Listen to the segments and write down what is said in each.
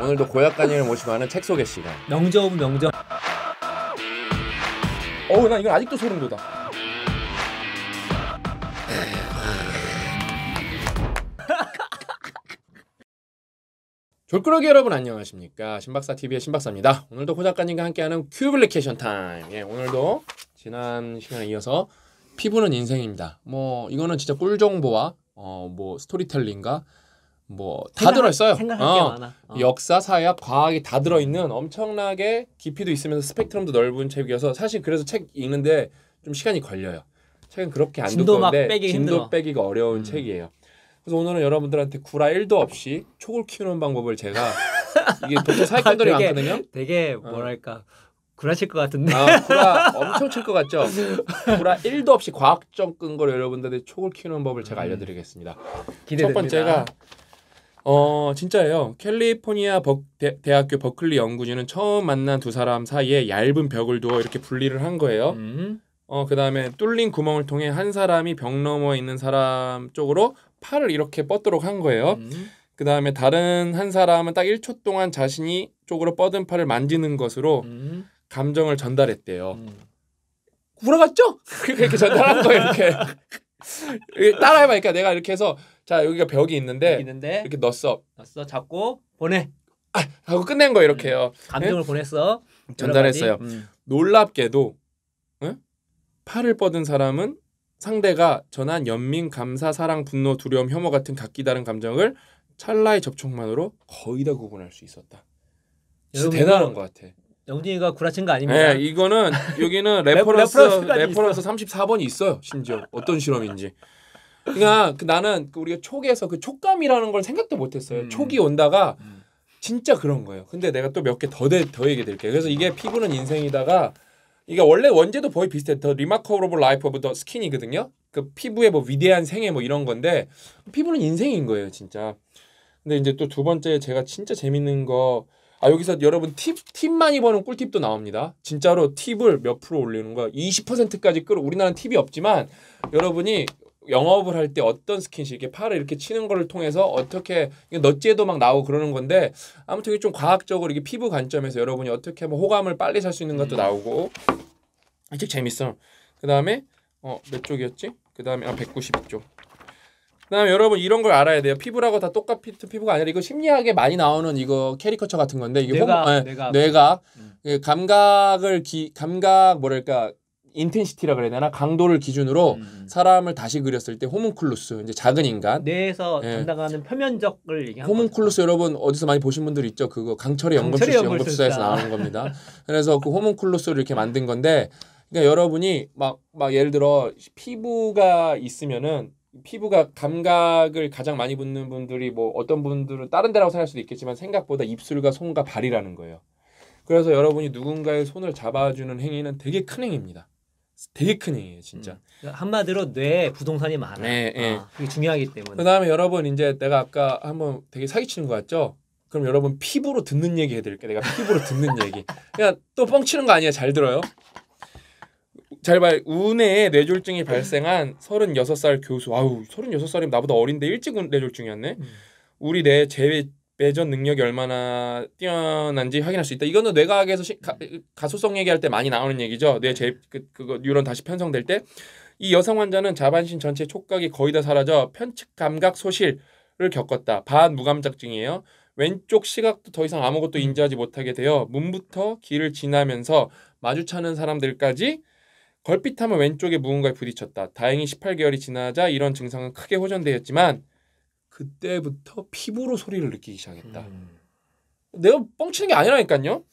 오늘도 고약간이를 모시고 하는 책 소개 시간. 명점 명점. 어우 나 이건 아직도 소름 돋아. 졸꾸러기 여러분 안녕하십니까 신박사 TV의 신박사입니다. 오늘도 고 작가님과 함께하는 publication 타임. 예 오늘도 지난 시간에 이어서 피부는 인생입니다. 뭐 이거는 진짜 꿀 정보와 어 뭐 스토리텔링과 뭐 다 들어있어요. 생각할 어. 게 많아. 어. 역사, 사회학, 과학이 다 들어있는 엄청나게 깊이도 있으면서 스펙트럼도 넓은 책이어서 사실 그래서 책 읽는데 좀 시간이 걸려요. 책은 그렇게 안 진도 막 두꺼운데 빼기 진도 힘들어. 빼기가 어려운 음. 책이에요. 그래서 오늘은 여러분들한테 구라 1도 없이 촉을 키우는 방법을 제가 이게 보통 사기꾼들이 아, 많거든요. 되게 뭐랄까 구라 칠 것 같은데. 아, 구라 엄청 칠 것 같죠? 구라 1도 없이 과학적 근거로 여러분들의 촉을 키우는 법을 제가 음. 알려드리겠습니다. 기대됩니다. 첫 번째가 어 진짜예요. 캘리포니아 버- 대, 대학교 버클리 연구진은 처음 만난 두 사람 사이에 얇은 벽을 두어 이렇게 분리를 한 거예요. 음. 어 그다음에 뚫린 구멍을 통해 한 사람이 벽 너머에 있는 사람 쪽으로 팔을 이렇게 뻗도록 한 거예요. 음. 그다음에 다른 한 사람은 딱 1초 동안 자신이 쪽으로 뻗은 팔을 만지는 것으로 음. 감정을 전달했대요. 음. 같죠? 그렇게 전달한 거예요. 이렇게 이렇게 따라해봐. 그러니까 내가 이렇게 해서 자 여기가 벽이 있는데 있는데 이렇게 넣었어. 넣었어 잡고 보내 하고 끝낸 거 이렇게요. 감정을 보냈어. 여러 전달했어요. 음. 놀랍게도 응? 팔을 뻗은 사람은 상대가 전한 연민, 감사, 사랑, 분노, 두려움, 혐오 같은 각기 다른 감정을 찰나의 접촉만으로 거의 다 구분할 수 있었다. 진짜 대단한 것 같아. 영진이가 구라친 거 아닙니다. 네, 이거는 여기는 re- reference reference 34번이 있어요. 심지어 어떤 실험인지. 그러니까 그 나는 그 우리가 촉에서 그 촉감이라는 걸 생각도 못했어요. 음. 촉이 온다가 음. 진짜 그런 거예요. 근데 내가 또 몇 개 더더 얘기 드릴게요. 그래서 이게 피부는 인생이다가 이게 원래 원제도 거의 비슷해. The Remarkable Life of the Skin이거든요. 그 피부의 뭐 위대한 생애 뭐 이런 건데 피부는 인생인 거예요, 진짜. 근데 이제 또 두 번째 제가 진짜 재밌는 거 아, 여기서 여러분 팁, 팁 많이 버는 꿀팁도 나옵니다. 진짜로 팁을 몇 프로 올리는 거야. 20%까지 끌어. 우리나라는 팁이 없지만 여러분이 영업을 할 때 어떤 스킨십, 이렇게 팔을 이렇게 치는 거를 통해서 어떻게 넛지에도 막 나오고 그러는 건데 아무튼 이게 좀 과학적으로 이게 피부 관점에서 여러분이 어떻게 하면 호감을 빨리 살 수 있는 것도 음. 나오고 이책 재밌어. 그 다음에 어 몇 쪽이었지? 그 다음에 아 192쪽. 그다음에 여러분 이런 걸 알아야 돼요. 피부라고 다 똑같은 피부가 아니라 이거 심리학에 많이 나오는 이거 캐리커처 같은 건데 이게 호, 예, 뇌각. 뇌각 음. 그 감각을 기 감각 뭐랄까 intensity라 그래야 되나 강도를 기준으로 음. 사람을 다시 그렸을 때 homunculus 이제 작은 인간 뇌에서 예. 담당하는 표면적을 얘기하는 homunculus 여러분 어디서 많이 보신 분들 있죠? 그거 강철의 연금술사. 연금술사에서 나오는 겁니다. 그래서 그 homunculus를 이렇게 만든 건데 그러니까 여러분이 막 막 예를 들어 피부가 있으면은 피부가 감각을 가장 많이 받는 부분들이 뭐 어떤 분들은 다른 데라고 생각할 수도 있겠지만 생각보다 입술과 손과 발이라는 거예요. 그래서 여러분이 누군가의 손을 잡아주는 행위는 되게 큰 행위입니다. 되게 큰 행위예요, 진짜. 음. 한마디로 뇌에 부동산이 많아. 네, 네. 아, 그게 중요하기 때문에. 그다음에 여러분 이제 내가 아까 한번 되게 사기치는 거 같죠? 그럼 여러분 피부로 듣는 얘기 해드릴게. 내가 피부로 듣는 얘기. 그냥 또 뻥치는 거 아니야. 잘 들어요. 잘 봐. 우뇌에 뇌졸중이 발생한 36살 교수. 아우 36살이면 나보다 어린데 일찍 뇌졸중이었네. 음. 우리 뇌 재 배전 능력이 얼마나 뛰어난지 확인할 수 있다. 이거는 뇌과학에서 시, 가, 가소성 얘기할 때 많이 나오는 얘기죠. 뇌재 그, 그거 뉴런 다시 편성될 때 이 여성 환자는 자반신 전체 촉각이 거의 다 사라져 편측 감각 소실을 겪었다. 반 무감작증이에요. 왼쪽 시각도 더 이상 아무것도 인지하지 못하게 되어 문부터 길을 지나면서 마주차는 사람들까지 걸핏하면 왼쪽에 무언가에 부딪혔다. 다행히 18개월이 지나자 이런 증상은 크게 호전되었지만 그때부터 피부로 소리를 느끼기 시작했다. 음. 내가 뻥치는 게 아니라니까요.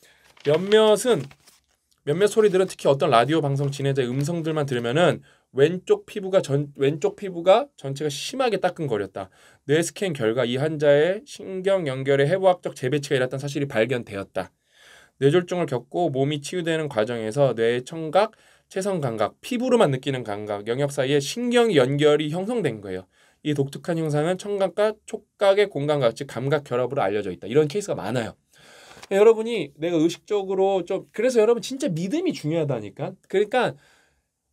몇몇은 몇몇 소리들은 특히 어떤 라디오 방송 진행자의 음성들만 들으면은 왼쪽 피부가 전 왼쪽 피부가 전체가 심하게 따끔거렸다. 뇌 스캔 결과 이 환자의 신경 연결의 해부학적 재배치가 일었던 사실이 발견되었다. 뇌졸중을 겪고 몸이 치유되는 과정에서 뇌의 청각, 체성 감각, 피부로만 느끼는 감각, 영역 사이에 신경 연결이 형성된 거예요. 이 독특한 현상은 청각과 촉각의 공간과 즉 감각 결합으로 알려져 있다. 이런 케이스가 많아요. 여러분이 내가 의식적으로 좀 그래서 여러분 진짜 믿음이 중요하다니까. 그러니까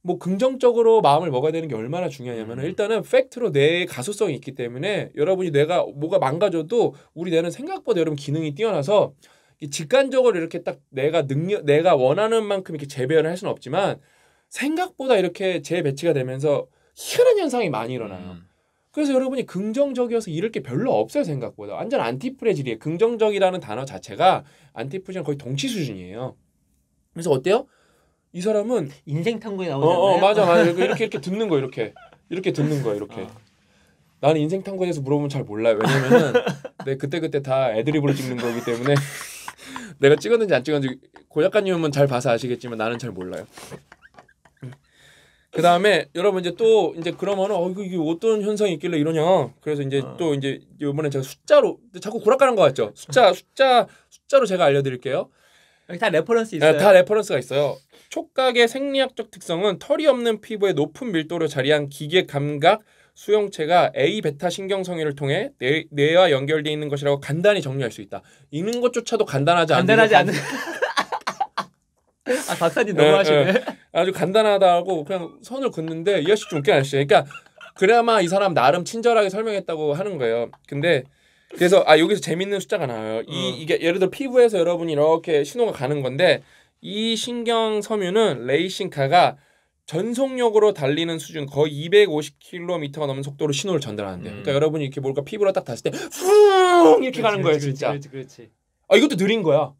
뭐 긍정적으로 마음을 먹어야 되는 게 얼마나 중요하냐면 음. 일단은 팩트로 뇌의 가소성이 있기 때문에 여러분이 뇌가 뭐가 망가져도 우리 뇌는 생각보다 여러분 기능이 뛰어나서 이 직관적으로 이렇게 딱 내가 능력 내가 원하는 만큼 이렇게 재배를 할 수는 없지만 생각보다 이렇게 재배치가 되면서 희한한 현상이 많이 일어나요. 음. 그래서 여러분이 긍정적이어서 잃을 게 별로 없어요 생각보다 완전 안티프레질이에요 긍정적이라는 단어 자체가 안티프레질은 거의 동치 수준이에요 그래서 어때요 이 사람은 인생 탐구에 어, 나오지 않나요? 어 맞아 맞아 이렇게 이렇게 듣는 거 이렇게 이렇게 듣는 거 이렇게 어. 나는 인생 탐구에 대해서 물어보면 잘 몰라요 왜냐면은 내 그때 그때 다 애드립으로 찍는 거기 때문에 내가 찍었는지 안 찍었는지 고 작가님은 잘 봐서 아시겠지만 나는 잘 몰라요. 그 다음에 여러분 이제 또 이제 그러면은 어 이거 이게 어떤 현상이 있길래 이러냐. 그래서 이제 어. 또 이제 이번에 제가 숫자로 자꾸 구라까는 거 같죠. 숫자 숫자 숫자로 제가 알려드릴게요. 여기 다 reference 있어요. 네, 다 reference가 있어요. 촉각의 생리학적 특성은 털이 없는 피부의 높은 밀도로 자리한 기계 감각 수용체가 A 베타 신경섬유를 통해 뇌, 뇌와 연결되어 있는 것이라고 간단히 정리할 수 있다. 읽는 것조차도 간단하지 않은 간단하지 않은. 아 박사님 너무 예, 하시네. 아주 간단하다고 그냥 선을 긋는데 이 아저씨 좀 웃긴 아저씨. 그러니까 그나마 이 사람 나름 친절하게 설명했다고 하는 거예요. 근데 그래서 아 여기서 재밌는 숫자가 나와요. 이 어. 이게 예를 들어 피부에서 여러분이 이렇게 신호가 가는 건데 이 신경 섬유는 레이싱카가 전속력으로 달리는 수준 거의 250km가 넘는 속도로 신호를 전달하는데. 음. 그러니까 여러분이 이렇게 뭘까 피부로 딱 닿았을 때 후 이렇게 가는 거예요, 그렇지, 진짜. 그렇지, 그렇지. 아 이것도 느린 거야.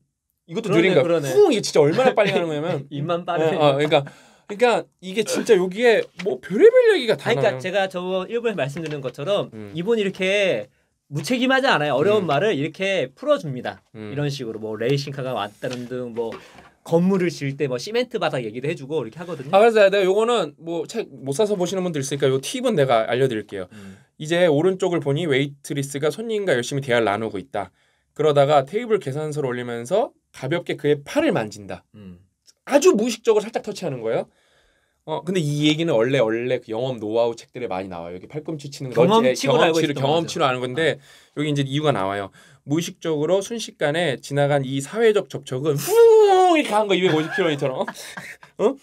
이것도 그러네, 느린 거야. 그러네. 후 이게 진짜 얼마나 빨리 가는 거냐면 입만 어, 빠르네. 어, 그러니까 그러니까 이게 진짜 여기에 뭐 별의별 얘기가 다 아니, 나요. 그러니까 제가 저 일본에 말씀드린 것처럼 음. 이분이 이렇게 무책임하지 않아요. 어려운 음. 말을 이렇게 풀어줍니다. 음. 이런 식으로 뭐 레이싱카가 왔다는 둥 뭐 건물을 지을 때 뭐 시멘트 바닥 얘기도 해주고 이렇게 하거든요. 아 그래서 내가 요거는 뭐 책 못 사서 보시는 분들 있으니까 요 팁은 내가 알려드릴게요. 음. 이제 오른쪽을 보니 웨이트리스가 손님과 열심히 대화를 나누고 있다. 그러다가 테이블 계산서를 올리면서 가볍게 그의 팔을 만진다. 음. 아주 무의식적으로 살짝 터치하는 거예요. 어 근데 이 얘기는 원래 원래 그 영업 노하우 책들에 많이 나와요. 여기 팔꿈치 치는 거 경험치로 있었던 경험치로 아는 건데 여기 이제 이유가 나와요. 무의식적으로 순식간에 지나간 이 사회적 접촉은 후 이렇게 한거 250km처럼 어?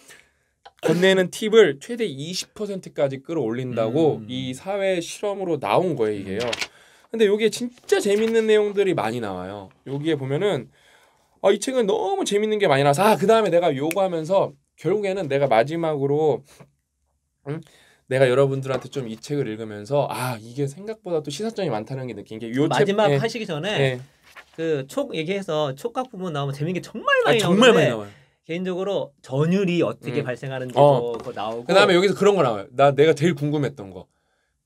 건네는 팁을 최대 20%까지 끌어올린다고 음. 이 사회 실험으로 나온 거예요 이게요. 근데 여기에 진짜 재밌는 내용들이 많이 나와요. 여기에 보면은 아, 이 책은 너무 재밌는 게 많이 나와서 아, 그다음에 내가 요거 하면서 결국에는 내가 마지막으로 응? 내가 여러분들한테 좀 이 책을 읽으면서 아, 이게 생각보다 또 시사점이 많다는 게 느낀 게 요 마지막 예, 하시기 전에 예. 그 촉 얘기해서 촉각 부분 나오면 재밌는 게 정말 아, 많이 정말 많이 나오는데 나와요. 개인적으로 전율이 어떻게 음. 발생하는지 어. 그거 나오고 그다음에 여기서 그런 거 나와요. 나 내가 제일 궁금했던 거.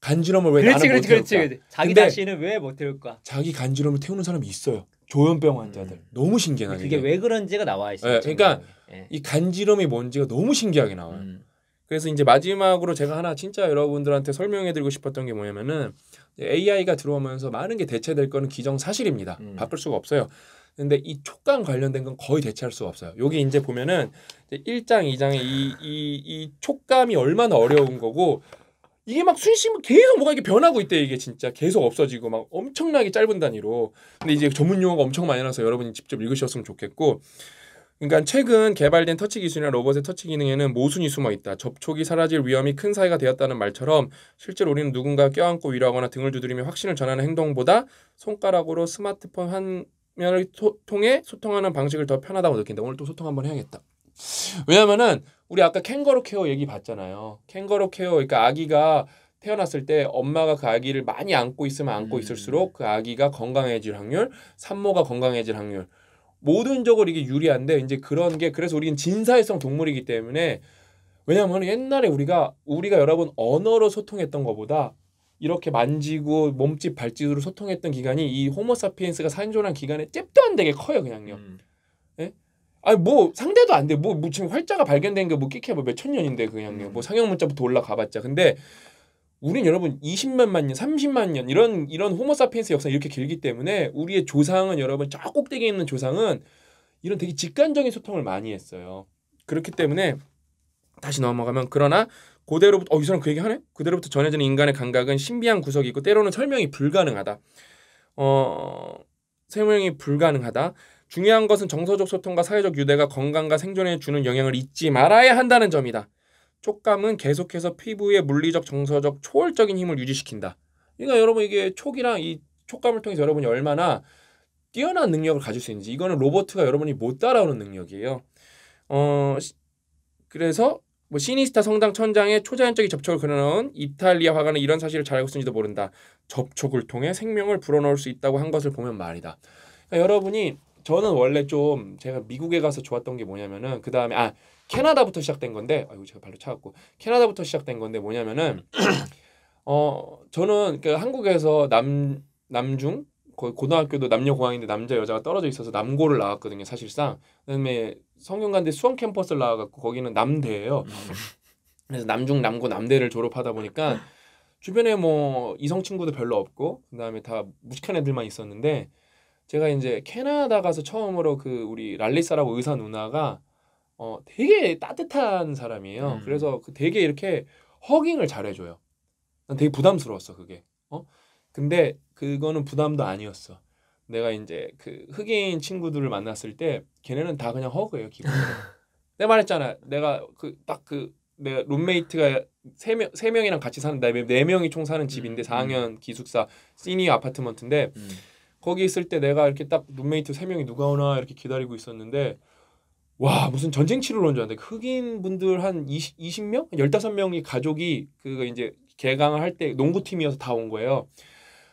간지럼을 왜 그렇지 나는 그렇지 못 태울까? 그렇지. 자기 근데 자신을 왜 못 태울까 자기 간지럼을 태우는 사람이 있어요. 조현병 환자들. 음. 너무 신기해 나 그게 왜 그런지가 나와 있어요 예, 그러니까 예. 이 간지럼이 뭔지가 너무 신기하게 나와요. 음. 그래서 이제 마지막으로 제가 하나 진짜 여러분들한테 설명해드리고 싶었던 게 뭐냐면은 AI가 들어오면서 많은 게 대체될 거는 기정 사실입니다. 음. 바꿀 수가 없어요. 근데 이 촉감 관련된 건 거의 대체할 수가 없어요. 여기 이제 보면은 1장, 2장에 이, 이, 이 촉감이 얼마나 어려운 거고 이게 막 순심 계속 뭐가 이렇게 변하고 있대 이게 진짜 계속 없어지고 막 엄청나게 짧은 단위로 근데 이제 전문 용어가 엄청 많이 나서 여러분이 직접 읽으셨으면 좋겠고 그러니까 최근 개발된 터치 기술이나 로봇의 터치 기능에는 모순이 숨어 있다. 접촉이 사라질 위험이 큰 사회가 되었다는 말처럼 실제로 우리는 누군가 껴안고 위로하거나 등을 두드리며 확신을 전하는 행동보다 손가락으로 스마트폰 화면을 소- 통해 소통하는 방식을 더 편하다고 느낀다. 오늘 또 소통 한번 해야겠다. 왜냐면은 우리 아까 캥거루 케어 얘기 봤잖아요. 캥거루 케어 그러니까 아기가 태어났을 때 엄마가 그 아기를 많이 안고 있으면 안고 음. 있을수록 그 아기가 건강해질 확률, 산모가 건강해질 확률 모든적으로 이게 유리한데 이제 그런 게 그래서 우리는 진사회성 동물이기 때문에 왜냐하면 옛날에 우리가 우리가 여러분 언어로 소통했던 것보다 이렇게 만지고 몸짓 발짓으로 소통했던 기간이 이 호모사피엔스가 생존한 기간에 잽도 안 되게 커요 그냥요. 음. 아니 뭐 상대도 안 돼. 뭐, 뭐 지금 활자가 발견된 게 뭐 끼케 뭐 몇천 년인데 그냥요. 음. 뭐 상형 문자부터 올라가봤자. 근데 우린 여러분 20만만 년, 30만 년 이런 이런 호모사피엔스 역사 이렇게 길기 때문에 우리의 조상은 여러분 저 꼭대기에 있는 조상은 이런 되게 직관적인 소통을 많이 했어요. 그렇기 때문에 다시 넘어가면 그러나 고대로부터 어 이 사람 그 얘기 하네? 그대로부터 전해지는 인간의 감각은 신비한 구석이 있고 때로는 설명이 불가능하다. 어 설명이 불가능하다. 중요한 것은 정서적 소통과 사회적 유대가 건강과 생존에 주는 영향을 잊지 말아야 한다는 점이다. 촉감은 계속해서 피부의 물리적 정서적 초월적인 힘을 유지시킨다. 그러니까 여러분 이게 촉이랑 이 촉감을 통해서 여러분이 얼마나 뛰어난 능력을 가질 수 있는지 이거는 로버트가 여러분이 못 따라오는 능력이에요. 어 시- 그래서 뭐 시니스타 성당 천장에 초자연적인 접촉을 그려놓은 이탈리아 화가는 이런 사실을 잘 알고 있는지도 모른다. 접촉을 통해 생명을 불어넣을 수 있다고 한 것을 보면 말이다. 그러니까 여러분이 저는 원래 좀 제가 미국에 가서 좋았던 게 뭐냐면은 그 다음에 아 캐나다부터 시작된 건데 아이고 제가 발로 차갖고. 캐나다부터 시작된 건데 뭐냐면은 어 저는 그 한국에서 남 남중 거의 고등학교도 남녀 공학인데 남자 여자가 떨어져 있어서 남고를 나왔거든요 사실상. 그다음에 성균관대 수원 캠퍼스를 나와갖고 거기는 남대예요. 그래서 남중 남고 남대를 졸업하다 보니까 주변에 뭐 이성 친구도 별로 없고 그다음에 다 무식한 애들만 있었는데 제가 이제 캐나다 가서 처음으로 그 우리 랄리사라고 의사 누나가 어 되게 따뜻한 사람이에요. 음. 그래서 그 되게 이렇게 허깅을 잘해줘요. 난 되게 부담스러웠어 그게. 어 근데 그거는 부담도 아니었어. 내가 이제 그 흑인 친구들을 만났을 때 걔네는 다 그냥 허그예요 기본으로. 내가 말했잖아. 내가 그 딱그 내가 룸메이트가 세 명 세 명이랑 같이 사는 다음에 네 명이 총 사는 집인데 음, 4학년 기숙사 시니어 아파트먼트인데 음. 거기 있을 때 내가 이렇게 딱 룸메이트 세 명이 누가 오나 이렇게 기다리고 있었는데 와 무슨 전쟁 치르러 온줄 알았는데 흑인 분들 한 20, 20명? 15명이 가족이 그거 이제 개강을 할 때 농구팀이어서 다 온 거예요.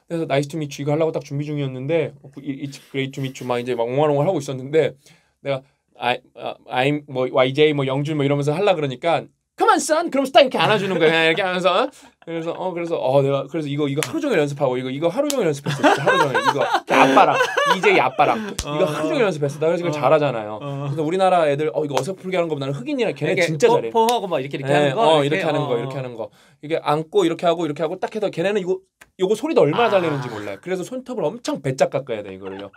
그래서 nice to meet you 이거 하려고 딱 준비 중이었는데 it's great to meet you 막 이제 막 옹알옹알 하고 있었는데 내가 I I'm 뭐 YJ 뭐 영준 뭐 이러면서 하려 그러니까 그만 선 그럼 딱 이렇게 안아주는 거야. 이렇게 하면서 그래서 어 그래서 어 내가 그래서 이거 이거 하루 종일 연습하고 이거 이거 하루 종일 연습했어. 진짜 하루 종일. 이거 아빠랑 이제 아빠랑. 이거 하루 종일 연습했어. 나 그래서 이걸 어. 잘하잖아요. 어. 그래서 우리나라 애들 어 이거 어설프게 하는 거보다는 흑인이랑 걔네 이렇게 진짜 잘해. 뽀뽀하고 막 이렇게 이렇게 네, 하는 거. 어 이렇게? 하는 거 이렇게 하는 거. 이게 안고 이렇게 하고 이렇게 하고 딱 해서 걔네는 이거 요거 소리도 얼마나 잘 아. 내는지 몰라요. 그래서 손톱을 엄청 배짝 깎아야 돼 이걸요.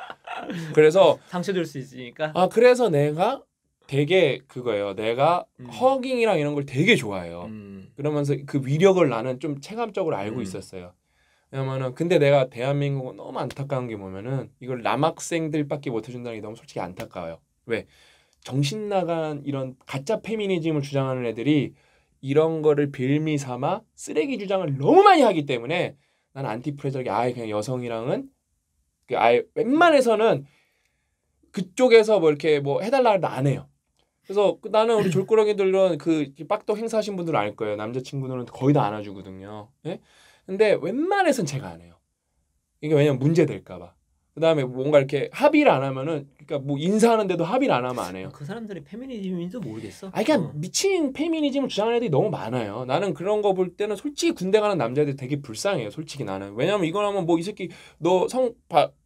그래서 상처 줄 수 있으니까. 아 그래서 내가 되게 그거예요 내가 음. 허깅이랑 이런 걸 되게 좋아해요 음. 그러면서 그 위력을 나는 좀 체감적으로 알고 음. 있었어요. 왜냐면은 근데 내가 대한민국은 너무 안타까운 게 뭐냐면은 이걸 남학생들밖에 못 해준다는 게 너무 솔직히 안타까워요. 왜 정신 나간 이런 가짜 페미니즘을 주장하는 애들이 이런 거를 빌미 삼아 쓰레기 주장을 너무 많이 하기 때문에 난 안티프레저게 아예 그냥 여성이랑은 그 아예 웬만해서는 그쪽에서 뭐 이렇게 뭐 해달라 해도 안 해요. 그래서 그 나는 우리 졸꾸러기들은 그 빡덕 행사하신 분들 알 거예요. 남자친구들은 거의 다 안아주거든요. 예? 근데 웬만해선 제가 안 해요. 이게 왜냐면 문제 될까봐. 그 다음에 뭔가 이렇게 합의를 안 하면은 그러니까 뭐 인사하는데도 합의를 안 하면 안 해요. 그 사람들이 페미니즘인지도 모르겠어. 아, 그냥 어. 미친 페미니즘을 주장하는 애들이 너무 많아요. 나는 그런 거 볼 때는 솔직히 군대 가는 남자들이 되게 불쌍해요. 솔직히 나는. 왜냐면 이거 하면 뭐 이 새끼 너 성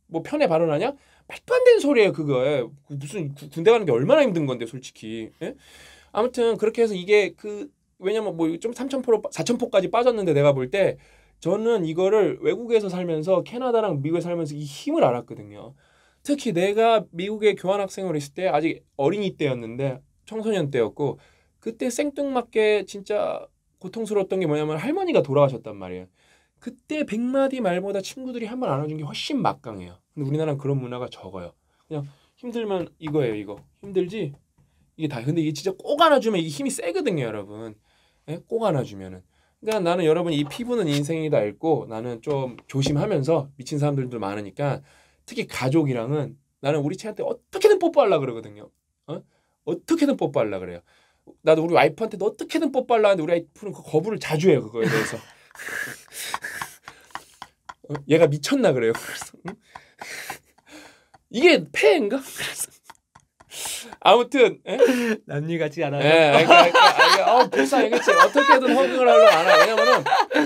뭐 편에 발언하냐? 말도 안 되는 소리예요 그거에 그 무슨 구- 군대 가는 게 얼마나 힘든 건데 솔직히. 예? 아무튼 그렇게 해서 이게 그 왜냐면 뭐 좀 3,000포로 4,000포까지 빠졌는데 내가 볼 때 저는 이거를 외국에서 살면서 캐나다랑 미국에 살면서 이 힘을 알았거든요. 특히 내가 미국에 교환학생으로 있을 때 아직 어린이 때였는데 청소년 때였고 그때 생뚱맞게 진짜 고통스러웠던 게 뭐냐면 할머니가 돌아가셨단 말이에요. 그때 백마디 말보다 친구들이 한 번 안아준 게 훨씬 막강해요. 근데 우리나라는 그런 문화가 적어요. 그냥 힘들면 이거예요, 이거. 힘들지? 이게 다. 근데 이게 진짜 꼭 안아주면 이 힘이 세거든요, 여러분. 예? 꼭 안아주면은. 그러니까 나는 여러분 이 피부는 인생이다 읽고 나는 좀 조심하면서 미친 사람들도 많으니까 특히 가족이랑은 나는 우리 친한테 어떻게든 뽀뽀하려 그러거든요. 어? 어떻게든 뽀뽀하려 그래요. 나도 우리 와이프한테도 어떻게든 뽀뽀하려 하는데 우리 와이프는 그 거부를 자주 해요 그거에 대해서. 어? 얘가 미쳤나 그래요. 그래서 응? 이게 폐인가? 아무튼 예? 남일 같지 않아요. 예, 그러니까, 그러니까, 어, 불쌍해, 그치? 어떻게든 허경을 하려고 안 해. 왜냐면은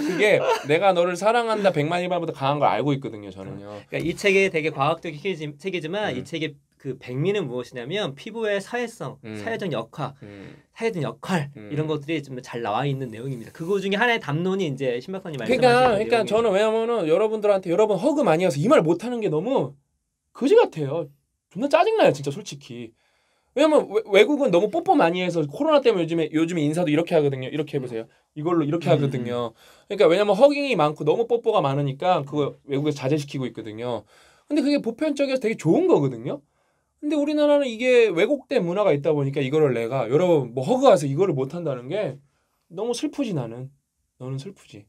그게 내가 너를 사랑한다 백만이 말보다 강한 걸 알고 있거든요, 저는요. 그러니까 이 책이 되게 과학적인 책이지- 책이지만 음. 이 책의 그 백미는 무엇이냐면 피부의 사회성, 음. 사회적 역할, 음. 사회적 역할 음. 이런 것들이 좀 잘 나와 있는 내용입니다. 그거 중에 하나의 담론이 이제 신 박사님 말씀하신 그러니까, 그러니까 내용이죠. 저는 왜냐면은 여러분들한테 여러분 허그 많이 해서 이 말 못하는 게 너무 거지 같아요. 존나 짜증나요, 진짜 솔직히. 왜냐면 외- 외국은 너무 뽀뽀 많이 해서 코로나 때문에 요즘에 요즘에 인사도 이렇게 하거든요. 이렇게 해보세요. 이걸로 이렇게 음. 하거든요. 그러니까 왜냐면 허깅이 많고 너무 뽀뽀가 많으니까 그거 외국에서 자제시키고 있거든요. 근데 그게 보편적이어서 되게 좋은 거거든요. 근데 우리나라는 이게 왜곡된 문화가 있다 보니까 이거를 내가 여러분 뭐 허그하세요 이거를 못 한다는 게 너무 슬프지 나는. 너는 슬프지.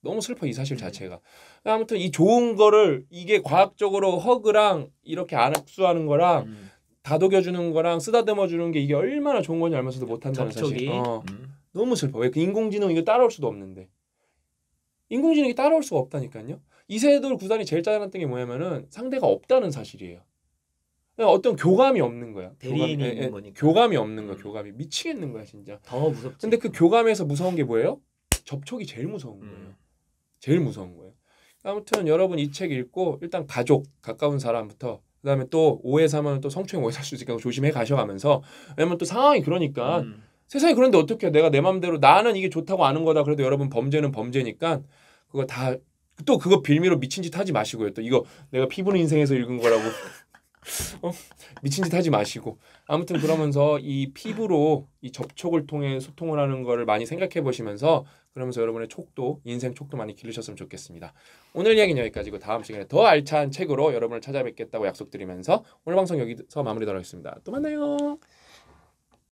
너무 슬퍼 이 사실 음. 자체가. 아무튼 이 좋은 거를 이게 과학적으로 허그랑 이렇게 안악수하는 거랑 음. 다독여 주는 거랑 쓰다듬어 주는 게 이게 얼마나 좋은 건지 알면서도 못 한다는 접촉이 사실. 어. 음. 너무 슬퍼. 왜 그 인공지능 이거 따라올 수도 없는데. 인공지능이 따라올 수가 없다니까요. 이세돌 구단이 제일 짜증났던 게 뭐냐면은 상대가 없다는 사실이에요. 그냥 어떤 교감이 없는 거야. 대리인이 교감이, 있는 예, 예, 거니까. 교감이 없는 거야. 음. 교감이 미치겠는 거야 진짜. 더 무섭지. 근데 그 교감에서 무서운 게 뭐예요? 접촉이 제일 무서운 거예요. 음. 제일 무서운 거예요. 아무튼 여러분 이 책 읽고 일단 가족 가까운 사람부터 그다음에 또 오해 사면 또 성추행 오해 살수 있으니까 조심해 가셔가면서 왜냐면 또 상황이 그러니까 음. 세상이 그런데 어떻게 내가 내 맘대로 나는 이게 좋다고 아는 거다 그래도 여러분 범죄는 범죄니까 그거 다 또 그거 빌미로 미친 짓 하지 마시고요 또 이거 내가 피부는 인생에서 읽은 거라고 어? 미친 짓 하지 마시고 아무튼 그러면서 이 피부로 이 접촉을 통해 소통을 하는 거를 많이 생각해 보시면서 그러면서 여러분의 촉도 인생 촉도 많이 기르셨으면 좋겠습니다 오늘 이야기는 여기까지고 다음 시간에 더 알찬 책으로 여러분을 찾아뵙겠다고 약속드리면서 오늘 방송 여기서 마무리하도록 하겠습니다 또 만나요.